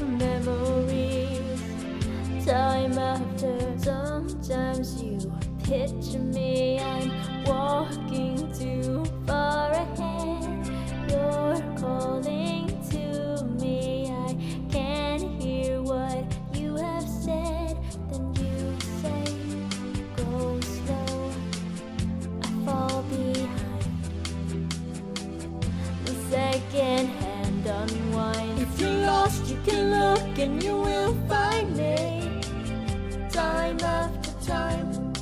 of memories. Time after, sometimes you picture me. I'm walking. And you will find me. Time after time.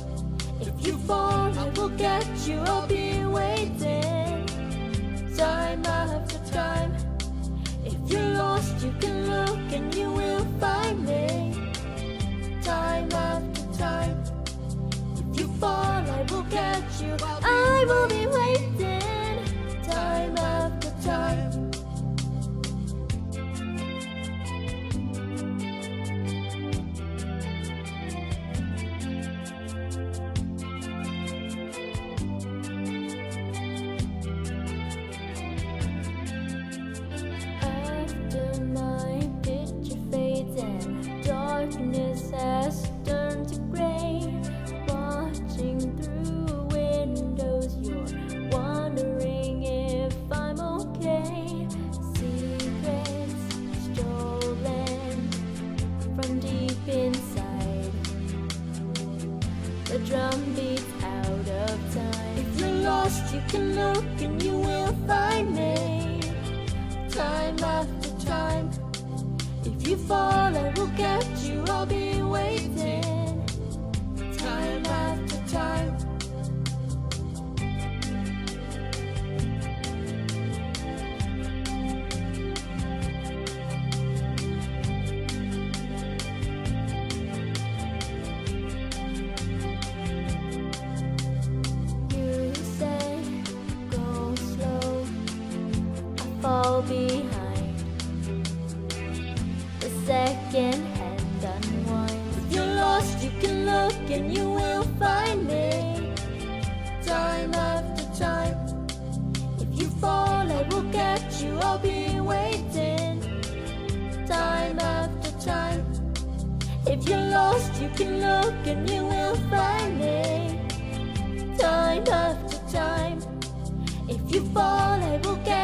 If you fall, I will get you. I'll be waiting. Time after time. If you're lost, you can look and you will find me. Time after time. If you fall, I will catch you. I will be lost, you can look and you will find me time after time. Behind. The second hand unwinds. If you're lost, you can look and you will find me. Time after time. If you fall, I will catch you. I'll be waiting. Time after time. If you're lost, you can look and you will find me. Time after time. If you fall, I will get